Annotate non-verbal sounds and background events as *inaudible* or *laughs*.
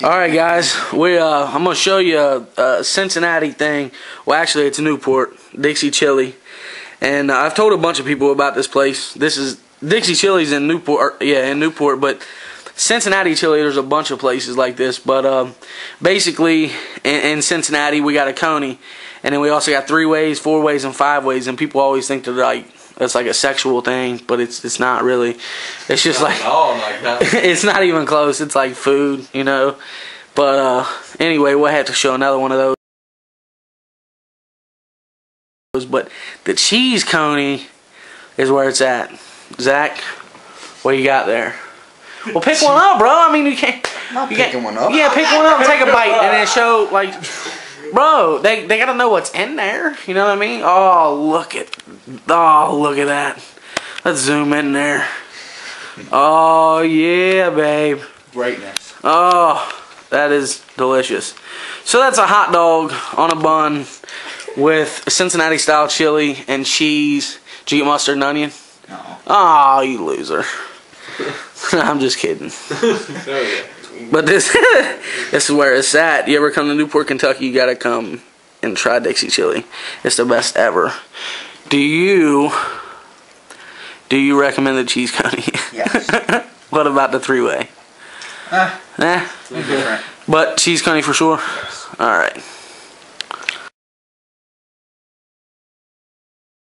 All right, guys. We uh, I'm gonna show you a, a Cincinnati thing. Well, actually, it's Newport Dixie Chili, and uh, I've told a bunch of people about this place. This is Dixie Chili's in Newport. Yeah, in Newport, but Cincinnati Chili. There's a bunch of places like this, but um, basically in, in Cincinnati we got a Coney, and then we also got three ways, four ways, and five ways. And people always think that like it's like a sexual thing, but it's it's not really. It's just like like that. *laughs* it's not even close. It's like food, you know. But uh, anyway, we'll have to show another one of those. But the cheese coney is where it's at. Zach, what you got there? Well, pick one up, bro. I mean, you can't. Not you picking one up. Yeah, pick one up and take a bite, and then show *laughs* like, bro. They they gotta know what's in there. You know what I mean? Oh, look at, oh, look at that. Let's zoom in there. Oh yeah, babe. Greatness. Oh, that is delicious. So that's a hot dog on a bun with Cincinnati style chili and cheese. Did you get mustard and onion? No. Oh, you loser. *laughs* I'm just kidding. There we go. But this *laughs* this is where it's at. You ever come to Newport, Kentucky, you gotta come and try Dixie Chili. It's the best ever. Do you do you recommend the cheese coney? Yes. *laughs* what about the three way? Ah, Nah. different. But cheese coney for sure. All right.